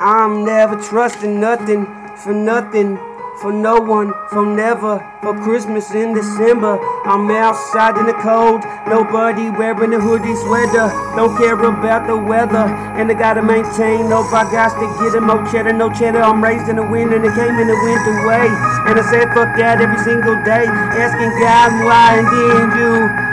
I'm never trusting nothing for nothing. For no one, from never, for Christmas in December. I'm outside in the cold, nobody wearing a hoodie sweater. Don't care about the weather, and I gotta maintain. No got to get him no cheddar, no cheddar. I'm raised in the wind, and it came and it went away. And I said, fuck that every single day, asking God why, and then you.